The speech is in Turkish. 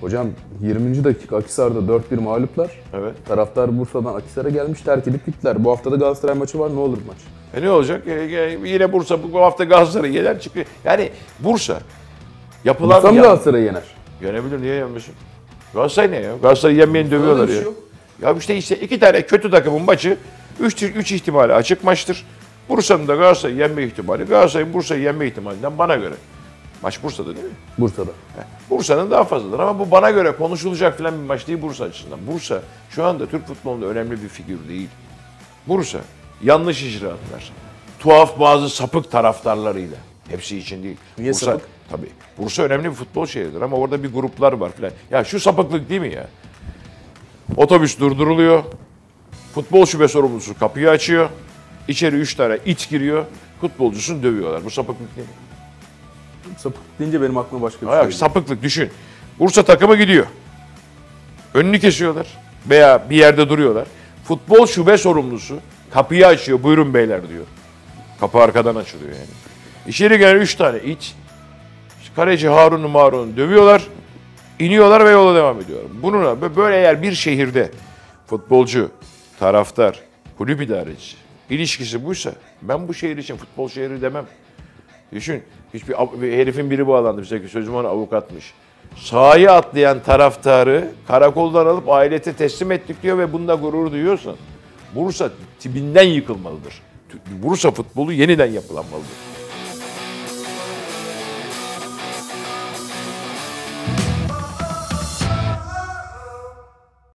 Hocam 20. dakika Akisar'da 4-1 mağluplar. Evet. Taraftar Bursa'dan Akisar'a gelmiş terk edip gittiler. Bu haftada Galatasaray maçı var ne olur maç? E ne olacak? E, e, yine Bursa bu hafta Galatasaray yener çıkıyor. Yani Bursa yapılan Bursa mı ya- Galatasaray'ı yener? Yenebilir niye yenmesin? Galatasaray ne ya? Galatasaray yenmeyeni dövüyorlar ya. yok. Ya işte işte iki tane kötü takımın maçı 3 3 ihtimali açık maçtır. Bursa'nın da Galatasaray'ı yenme ihtimali, Galatasaray'ın Bursa'yı yenme ihtimalinden bana göre. Maç Bursa'da değil mi? Bursa'da. Bursa'nın daha fazladır ama bu bana göre konuşulacak falan bir maç değil Bursa açısından. Bursa şu anda Türk futbolunda önemli bir figür değil. Bursa yanlış icraatlar, tuhaf bazı sapık taraftarlarıyla. Hepsi için değil. Niye Bursa, sapık? Tabii. Bursa önemli bir futbol şehridir ama orada bir gruplar var falan. Ya şu sapıklık değil mi ya? Otobüs durduruluyor. Futbol şube sorumlusu kapıyı açıyor. İçeri üç tane it giriyor. Futbolcusunu dövüyorlar. Bu sapıklık değil mi? Sapık deyince benim aklıma başka bir şey Hayır, geliyor. sapıklık düşün. Bursa takımı gidiyor. Önünü kesiyorlar veya bir yerde duruyorlar. Futbol şube sorumlusu kapıyı açıyor. Buyurun beyler diyor. Kapı arkadan açılıyor yani. İçeri gelen üç tane it. Kaleci Harun'u Marun'u dövüyorlar. iniyorlar ve yola devam ediyorlar. Bununla böyle eğer bir şehirde futbolcu, taraftar, kulüp idarecisi ilişkisi buysa ben bu şehir için futbol şehri demem. Düşün, hiçbir bir herifin biri bağlandı bize ki sözüm ona avukatmış. Sahaya atlayan taraftarı karakoldan alıp ailete teslim ettik diyor ve bunda gurur duyuyorsan Bursa tipinden yıkılmalıdır. Bursa futbolu yeniden yapılanmalıdır.